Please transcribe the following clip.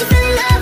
you feel love